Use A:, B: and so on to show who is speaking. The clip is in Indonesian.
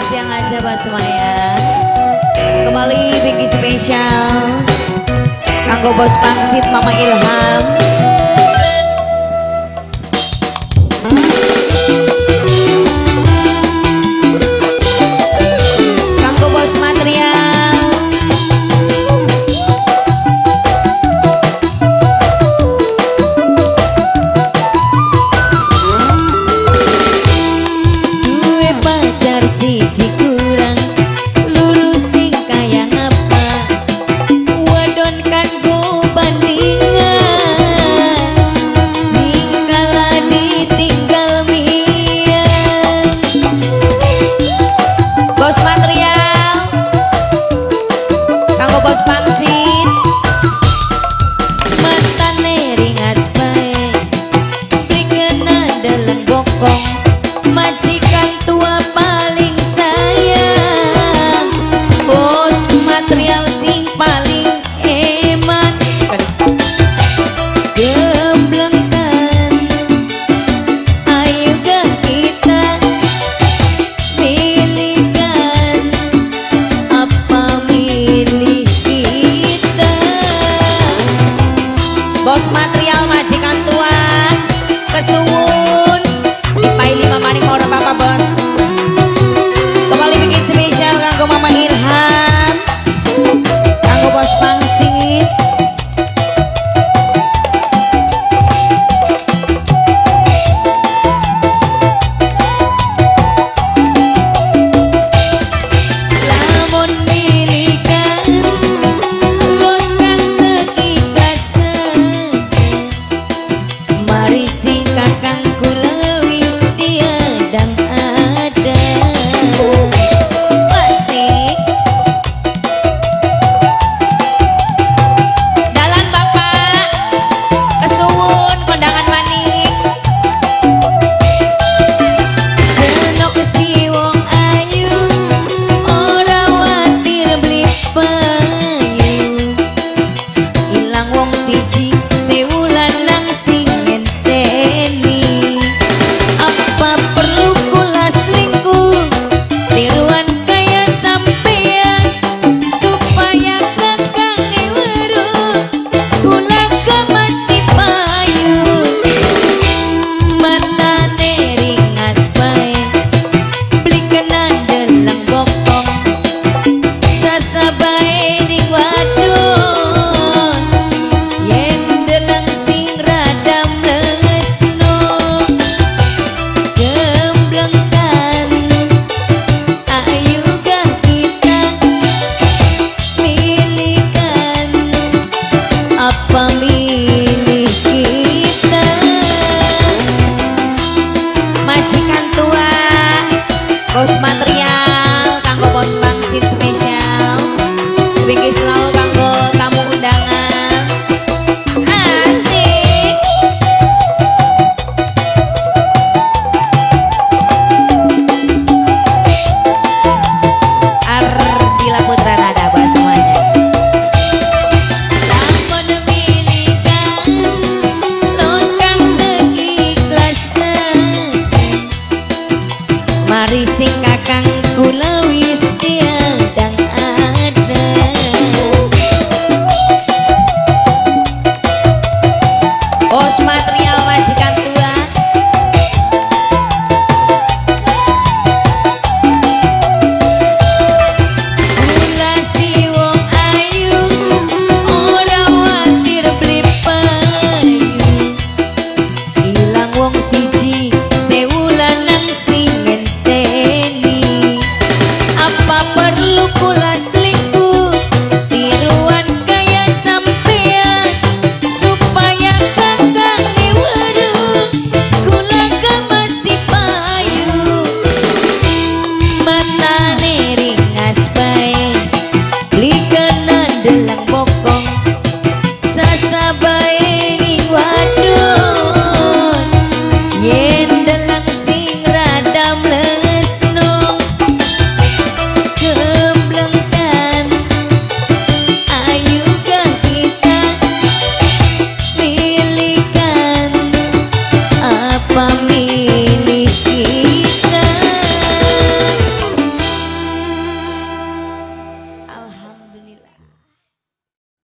A: selamat siang aja Pak semuanya Kembali bikin spesial. Kanggo Bos Pangsit Mama Ilham. bos material majikan tuan. Kesungun dipai lima maning moro papa bos. Vacation con